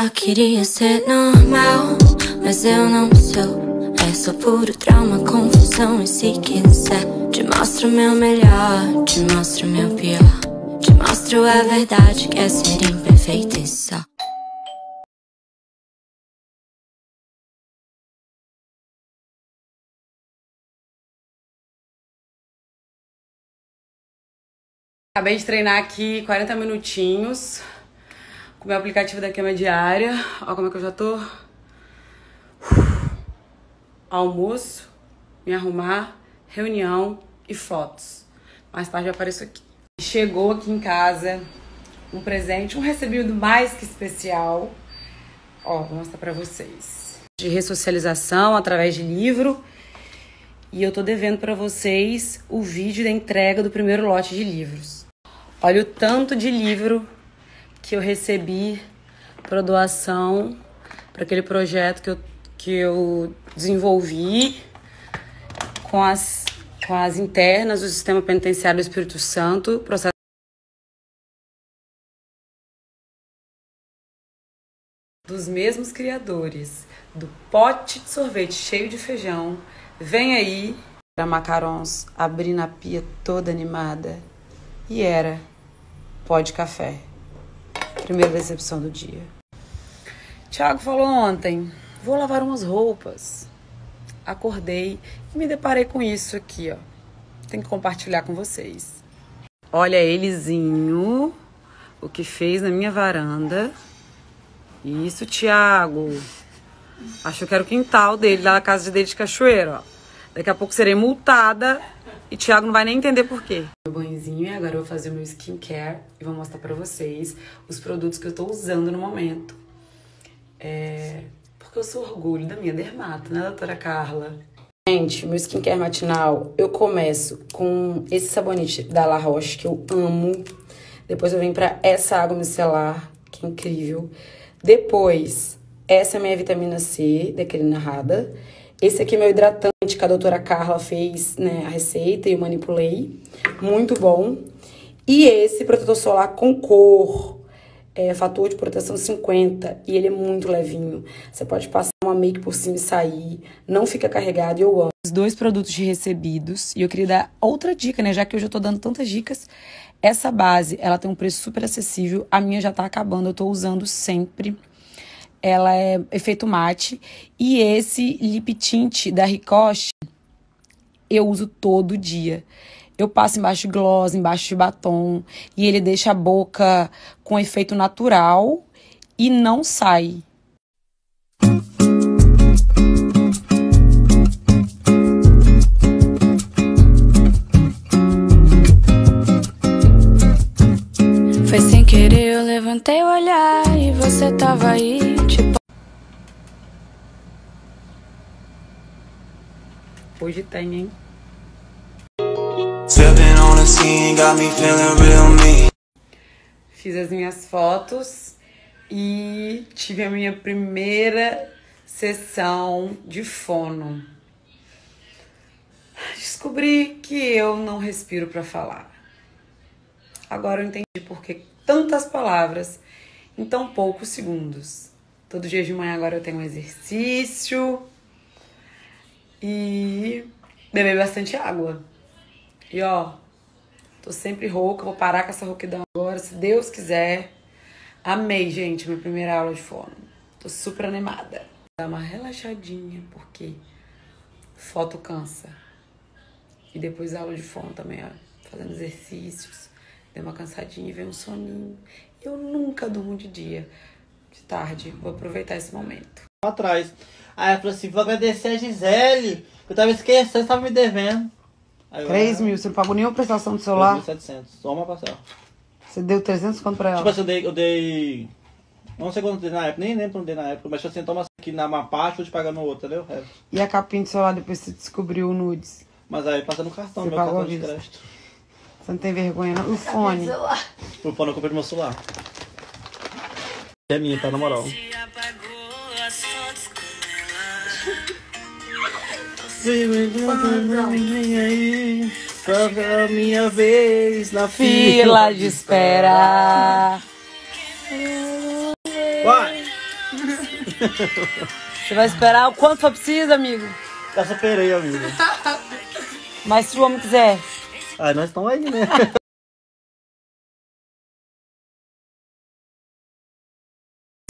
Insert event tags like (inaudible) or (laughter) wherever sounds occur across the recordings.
só queria ser normal, mas eu não sou. É só puro trauma, confusão. E se quiser, te mostro meu melhor, te mostro meu pior. Te mostro a verdade que é ser imperfeito e só. Acabei de treinar aqui 40 minutinhos com o meu aplicativo da cama diária. Olha como é que eu já tô. Almoço, me arrumar, reunião e fotos. Mais tarde eu apareço aqui. Chegou aqui em casa um presente, um recebido mais que especial. Ó, vou mostrar pra vocês. De ressocialização através de livro. E eu tô devendo para vocês o vídeo da entrega do primeiro lote de livros. Olha o tanto de livro que eu recebi para doação para aquele projeto que eu, que eu desenvolvi com as, com as internas do Sistema Penitenciário do Espírito Santo, processo dos mesmos criadores do pote de sorvete cheio de feijão. Vem aí para macarons abrir na pia toda animada. E era pó de café. Primeira decepção do dia. Tiago falou ontem: vou lavar umas roupas. Acordei e me deparei com isso aqui, ó. Tenho que compartilhar com vocês. Olha elezinho, o que fez na minha varanda. Isso, Tiago. Achou que era o quintal dele, lá na casa dele de Cachoeira, ó. Daqui a pouco serei multada e Thiago não vai nem entender por quê. Meu banhozinho e agora eu vou fazer o meu skincare e vou mostrar pra vocês os produtos que eu tô usando no momento. É... Porque eu sou orgulho da minha dermato, né, doutora Carla? Gente, meu skincare matinal, eu começo com esse sabonete da La Roche, que eu amo. Depois eu venho pra essa água micelar, que é incrível. Depois, essa é a minha vitamina C, da Rada. Esse aqui é meu hidratante que a doutora Carla fez né, a receita e eu manipulei. Muito bom. E esse protetor solar com cor, é, fator de proteção 50. E ele é muito levinho. Você pode passar uma make por cima e sair. Não fica carregado e eu amo. Os dois produtos recebidos. E eu queria dar outra dica, né? Já que eu já tô dando tantas dicas. Essa base, ela tem um preço super acessível. A minha já tá acabando. Eu tô usando sempre ela é efeito mate. E esse lip tint da Ricoche eu uso todo dia. Eu passo embaixo de gloss, embaixo de batom. E ele deixa a boca com efeito natural e não sai. Foi sem querer, levantei o olhar e você tava aí, tipo. Hoje tem, hein? Fiz as minhas fotos e tive a minha primeira sessão de fono. Descobri que eu não respiro para falar. Agora eu entendi tantas palavras em tão poucos segundos. Todo dia de manhã agora eu tenho um exercício e beber bastante água. E ó, tô sempre rouca, vou parar com essa rouquidão agora, se Deus quiser. Amei, gente, minha primeira aula de fono. Tô super animada. Dá uma relaxadinha, porque foto cansa. E depois aula de fono também, ó, fazendo exercícios. Dei uma cansadinha e veio um soninho. Eu nunca durmo de dia. De tarde. Vou aproveitar esse momento. Atrás. Aí ela falou assim, vou agradecer a Gisele. Eu tava esquecendo, você tava me devendo. Aí eu, 3 mil, você não pagou nenhuma prestação do celular? 3.700, só uma parcela. Você deu 300 quanto pra ela? Tipo assim, eu dei, eu dei... Não sei quanto eu dei na época, nem lembro quanto eu dei na época, mas tipo assim, toma aqui na uma parte, vou te pagar no outro, entendeu? É. E a capinha do celular depois você descobriu o nudes? Mas aí passa no cartão, Você meu pagou cartão de crédito. Você não tem vergonha, não? O fone. O fone eu comprei no meu celular. É minha, tá? Na moral. Só a minha vez na Fila de espera. Vai! Você vai esperar o quanto for preciso, amigo? Já superei, amigo. Mas se o homem quiser. Ah, nós estamos aí, né? (laughs)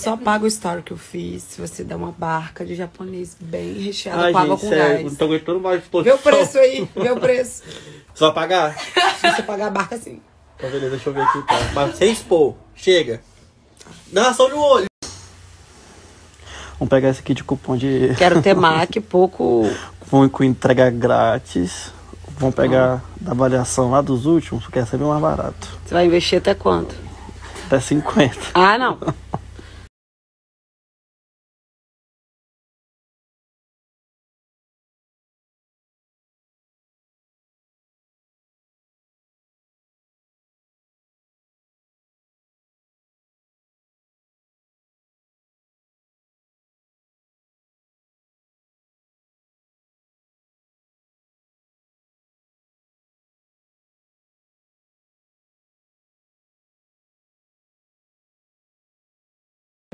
Só paga o story que eu fiz se você der uma barca de japonês bem recheada Ai, com água gente, com sério, gás. não tô aguentando mais Vê o preço aí, vê o preço. (laughs) Vai pagar? Se você pagar a barca, sim. Então, beleza, deixa eu ver aqui. Tá. Mas sem expor. Chega. Só no olho. Vamos pegar esse aqui de cupom de. Quero ter (laughs) Mac, pouco. Vão com entrega grátis. Vamos pegar da avaliação lá dos últimos, porque é bem mais barato. Você vai investir até quanto? Até 50. Ah, não. (laughs)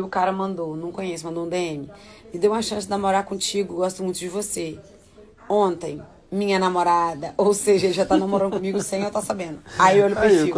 E o cara mandou, não conheço, mandou um DM. Me deu uma chance de namorar contigo, gosto muito de você. Ontem, minha namorada, ou seja, ele já tá namorando comigo sem eu estar sabendo. Aí eu olho pro Aí, perfil.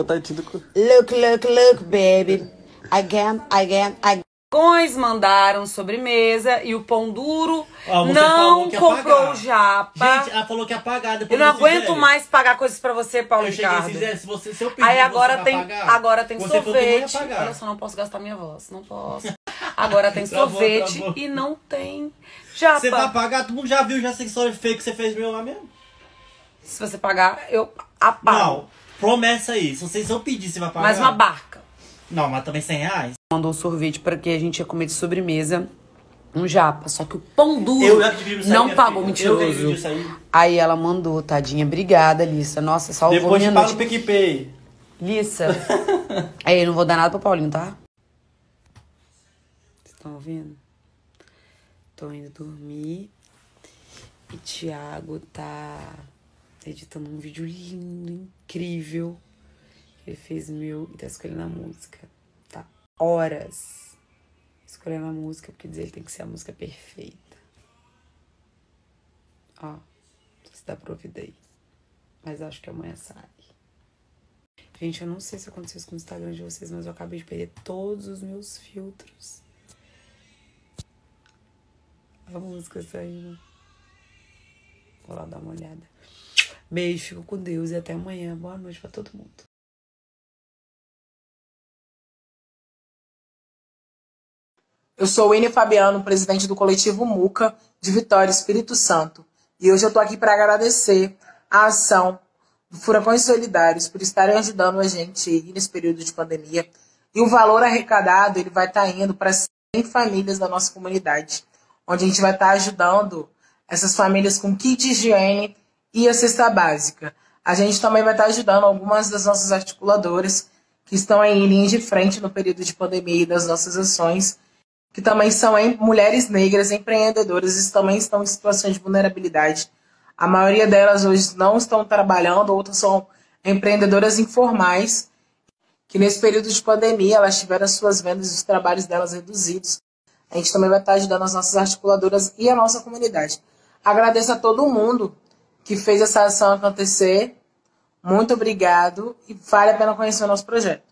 Look, look, look, baby. Again, again, again. Cões mandaram sobremesa e o pão duro não que comprou o japa. Gente, ela falou que ia pagar depois eu não aguento velho. mais pagar coisas pra você, Paulo Eu cheguei Ricardo. disse, se, você, se eu pedir, Aí agora você tem, pagar? agora tem que sorvete. Olha só, não posso gastar minha voz, não posso. Agora tem Travou, sorvete travou. e não tem japa. Você vai pagar? Todo mundo já viu já essa história feia que você fez meu lá mesmo? Se você pagar, eu apago. Não, promessa aí. Se você se eu pedir, você vai pagar. Mais uma barca. Não, mas também 100 reais. Mandou sorvete para que a gente ia comer de sobremesa. Um japa, só que o pão duro Eu aí, não pagou. Eu mentiroso. aí. Aí ela mandou, tadinha. Obrigada, Lissa. Nossa, salvou Depois minha te paga noite. no PicPay. Lissa. (laughs) Aí, eu não vou dar nada pro Paulinho, tá? Vocês estão ouvindo? Tô indo dormir. E Thiago tá editando um vídeo lindo, incrível. Ele fez meu e tá escolhendo a música. Tá horas escolhendo a música, porque diz ele tem que ser a música perfeita. Ó, se dá pra ouvir daí. Mas acho que amanhã sai. Gente, eu não sei se aconteceu isso com o Instagram de vocês, mas eu acabei de perder todos os meus filtros. A música saindo. Vou lá dar uma olhada. Beijo, fico com Deus e até amanhã. Boa noite pra todo mundo. Eu sou o Ine Fabiano, presidente do coletivo Muca de Vitória, Espírito Santo. E hoje eu estou aqui para agradecer a ação do Furacões Solidários por estarem ajudando a gente nesse período de pandemia. E o valor arrecadado ele vai estar indo para 100 famílias da nossa comunidade, onde a gente vai estar ajudando essas famílias com kit de higiene e a cesta básica. A gente também vai estar ajudando algumas das nossas articuladoras que estão aí em linha de frente no período de pandemia e das nossas ações que também são em- mulheres negras empreendedoras e também estão em situações de vulnerabilidade. A maioria delas hoje não estão trabalhando, outras são empreendedoras informais, que nesse período de pandemia elas tiveram as suas vendas e os trabalhos delas reduzidos. A gente também vai estar ajudando as nossas articuladoras e a nossa comunidade. Agradeço a todo mundo que fez essa ação acontecer. Muito obrigado e vale a pena conhecer o nosso projeto.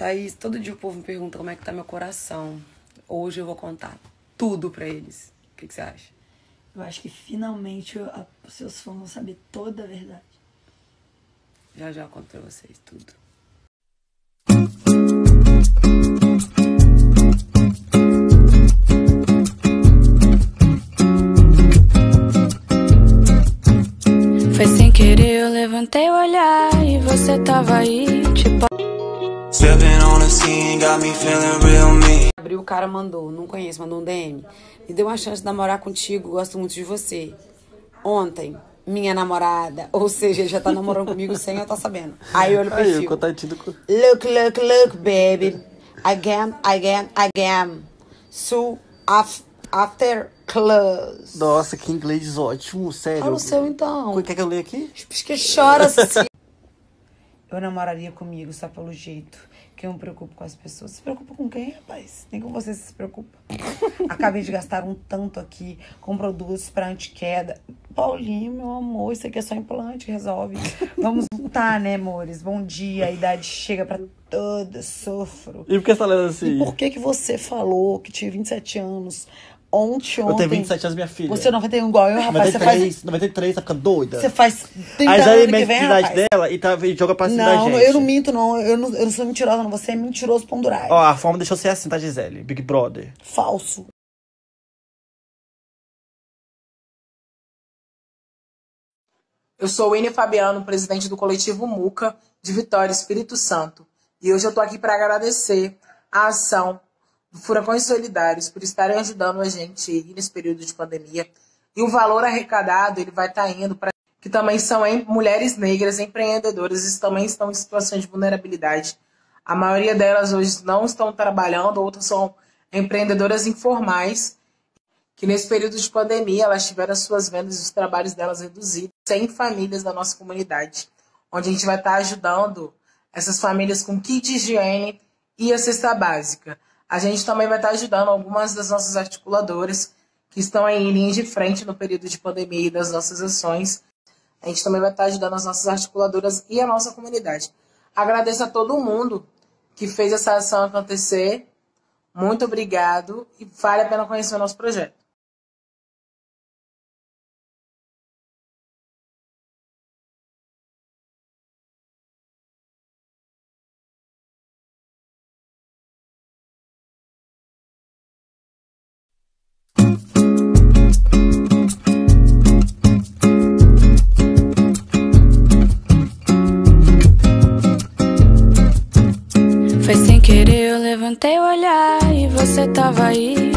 Thaís, todo dia o povo me pergunta como é que tá meu coração. Hoje eu vou contar tudo pra eles. O que, que você acha? Eu acho que finalmente os seus fãs vão saber toda a verdade. Já já eu conto pra vocês tudo. Foi sem querer, eu levantei o olhar e você tava aí, tipo. Abriu, o cara mandou, não conheço, mandou um DM. Me deu uma chance de namorar contigo, gosto muito de você. Ontem, minha namorada, ou seja, ele já tá namorando comigo sem eu tá sabendo. Aí eu olho pro Aí, perfil. o do... Look, look, look, baby. Again, again, again. So, af after close. Nossa, que inglês ótimo, sério. Fala o seu então. Quer que eu leia aqui? Que chora, (laughs) assim. Eu namoraria comigo só pelo jeito. Que eu me preocupo com as pessoas. Se preocupa com quem, rapaz? Nem com você se preocupa. (laughs) Acabei de gastar um tanto aqui com produtos pra antiqueda. Paulinho, meu amor, isso aqui é só implante, resolve. (laughs) Vamos voltar, né, amores? Bom dia, a idade chega pra todas, sofro. E por que você tá lendo assim? E por que que você falou que tinha 27 anos? Ontem, Eu ontem... tenho 27 anos, minha filha. Você não vai ter igual eu, rapaz. Você 93, faz... 93, tá ficando doida. Você faz 30 Aí já anos ele que vem, rapaz. dela e, tá, e joga pra cima da Não, gente. eu não minto, não. Eu não, eu não sou mentirosa, não. Você é mentiroso pondurai. Ó, a forma deixou ser assim, tá, Gisele? Big Brother. Falso. Eu sou Winnie Fabiano, presidente do coletivo Muca de Vitória, Espírito Santo. E hoje eu estou aqui para agradecer a ação Furacões Solidários por estarem ajudando a gente aí nesse período de pandemia. E o valor arrecadado ele vai estar indo para que também são em- mulheres negras empreendedoras e também estão em situações de vulnerabilidade. A maioria delas hoje não estão trabalhando, outras são empreendedoras informais que nesse período de pandemia elas tiveram as suas vendas e os trabalhos delas reduzidos. 100 famílias da nossa comunidade, onde a gente vai estar ajudando essas famílias com kit de higiene e a cesta básica. A gente também vai estar ajudando algumas das nossas articuladoras que estão em linha de frente no período de pandemia e das nossas ações. A gente também vai estar ajudando as nossas articuladoras e a nossa comunidade. Agradeço a todo mundo que fez essa ação acontecer. Muito obrigado e vale a pena conhecer o nosso projeto. O olhar e você tava aí.